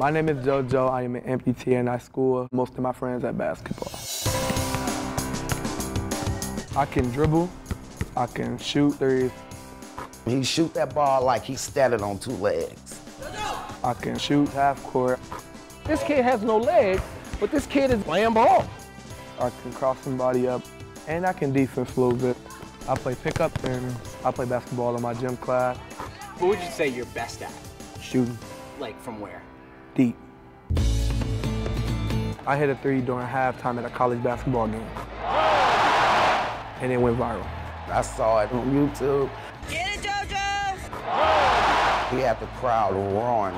My name is JoJo. I am an amputee and I school most of my friends at basketball. I can dribble, I can shoot threes, He shoot that ball like he's standing on two legs. I can shoot half court, This kid has no legs, but this kid is playing ball. I can cross somebody up, and I can defense a little bit. I play pickup and I play basketball in my gym class, What would you say you're best at? shooting Like from where? Deep. I hit a three during halftime at a college basketball game, and it went viral. I saw it on YouTube. Get it, JoJo! He had the crowd roaring.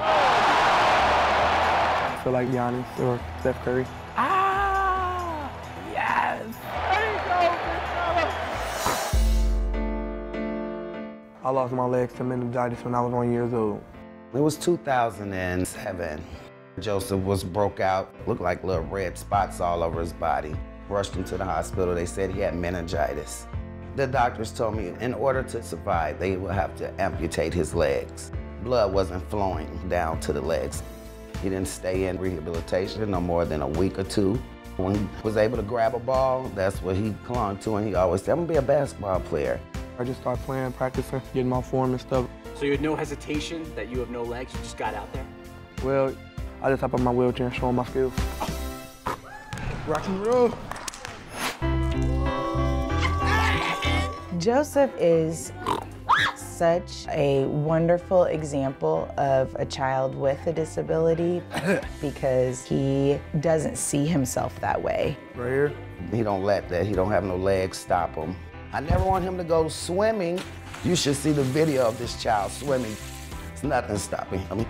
I feel like Giannis or Steph Curry. Ah, yes. There you go, I lost my legs to meningitis when I was one years old. It was 2007. Joseph was broke out, looked like little red spots all over his body. Rushed him to the hospital. They said he had meningitis. The doctors told me in order to survive, they would have to amputate his legs. Blood wasn't flowing down to the legs. He didn't stay in rehabilitation no more than a week or two. When he was able to grab a ball, that's what he clung to, and he always said, I'm gonna be a basketball player. I just started playing, practicing, getting my form and stuff. So you had no hesitation that you have no legs, you just got out there? Well, I just hop on my wheelchair and show 'em my skills. Rock and roll. Joseph is such a wonderful example of a child with a disability because he doesn't see himself that way. Right here. He don't let that, he don't have no legs stop him. I never want him to go swimming. You should see the video of this child swimming. It's nothing stopping him.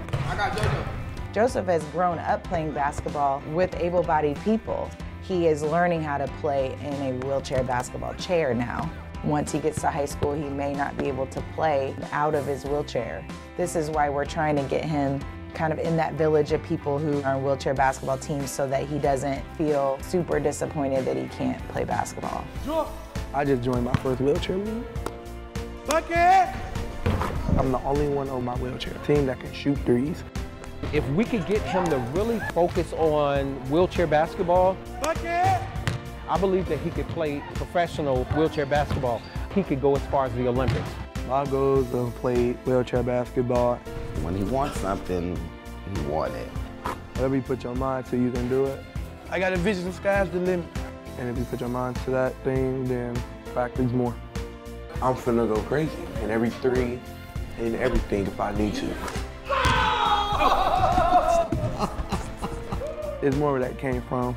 Joseph has grown up playing basketball with able bodied people. He is learning how to play in a wheelchair basketball chair now. Once he gets to high school, he may not be able to play out of his wheelchair. This is why we're trying to get him kind of in that village of people who are wheelchair basketball teams so that he doesn't feel super disappointed that he can't play basketball. I just joined my first wheelchair league. Bucket! I'm the only one on my wheelchair team that can shoot threes. If we could get him to really focus on wheelchair basketball, I believe that he could play professional wheelchair basketball. He could go as far as the Olympics. My goal is to play wheelchair basketball. When he wants something, he want it. Whatever you put your mind to, you can do it. I got a vision, the sky's the limit. And if you put your mind to that thing, then factory's more. I'm finna go crazy in every three and everything if I need to. It's more where that came from.